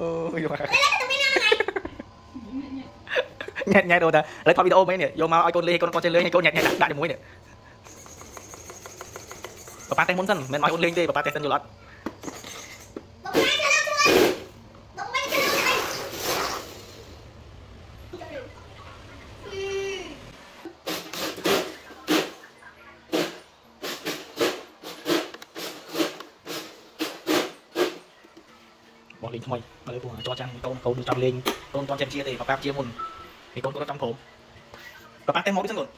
អូយមកញ៉ែញ៉ែដូរតាឥឡូវថតវីដេអូមិញនេះយកមកឲ្យកូនលេងកូនកូនចេះលេងឲ្យកូនញ៉ែញ៉ែដាក់ដាក់ជាមួយនេះប៉ាប៉ាតេះមុនសិនមិនឲ្យកូនលេងទេប៉ាប៉ាតេះសិនយល់អត់ បោះលេងថ្មីឥឡូវពូចោះចាំកូនកូនចាំលេងកូនតន់ចាំជាទេប៉ាប៉ាជាមុនពីកូនកូនចាំព្រមប៉ាប៉ាតែមកដូចហ្នឹងកូន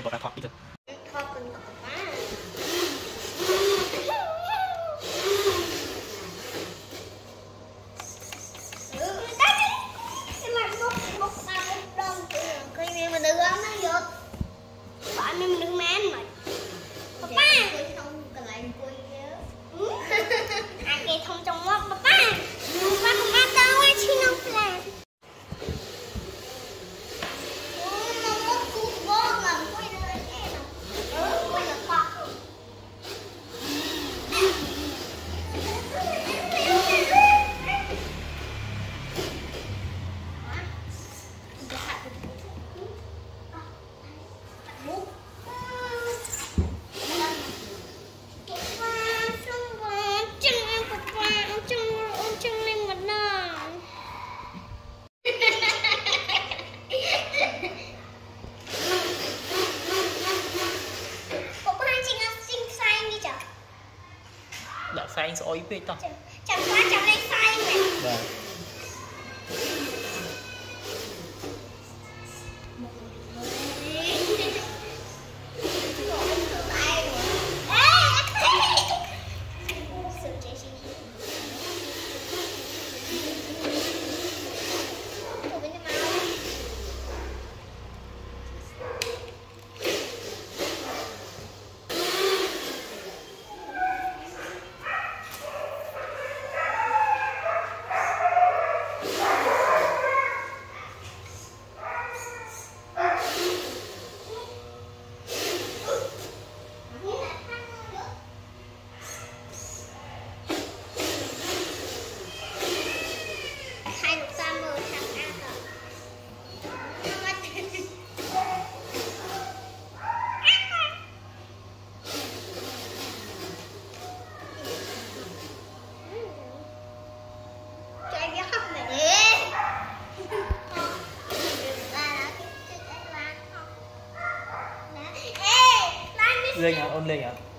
ចូលប៉ាប៉ាថត សែងស្អុយពេកតោះចាំ quá ចាំលេខផ្សាយមែនបាទ Lengah, on lengah.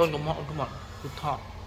កូនកុំមកអូន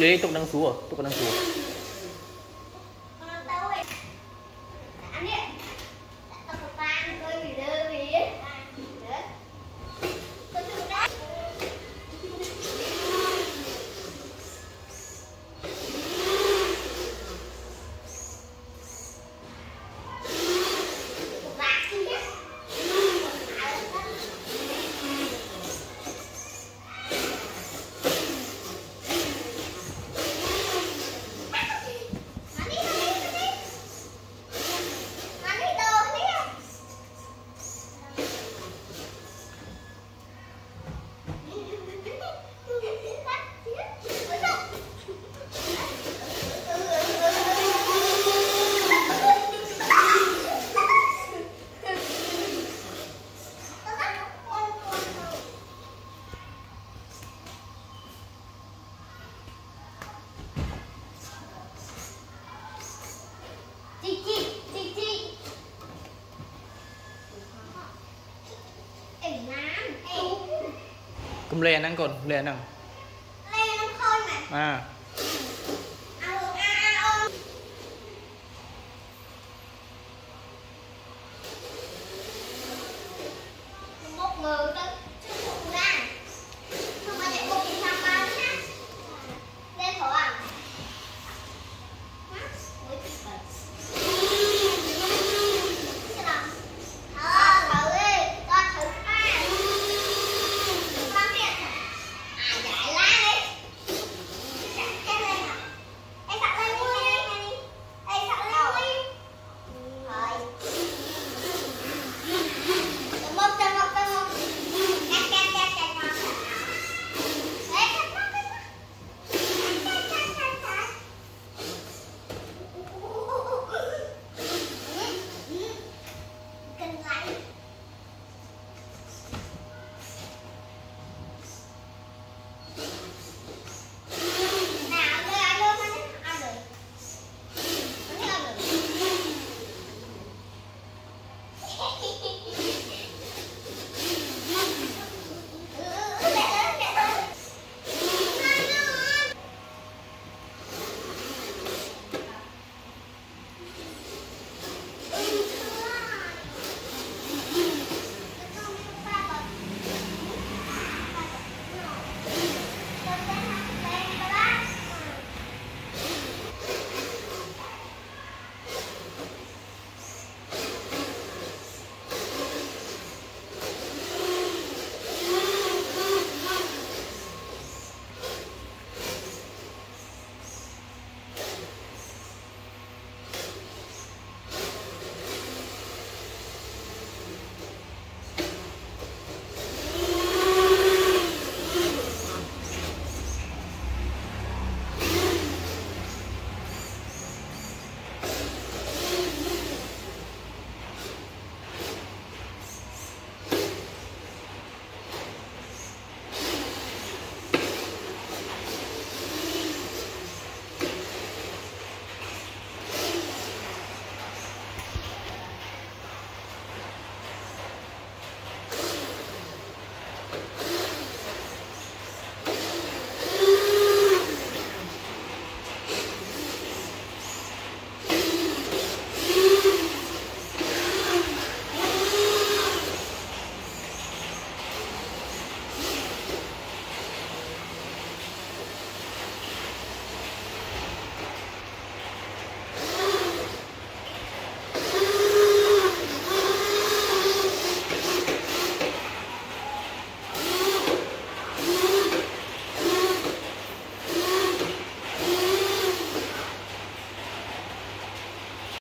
lấy tôi đang xuống rồi tôi còn đang xuống. cũng lên ăn còn lên ăn lên ăn khôn mà à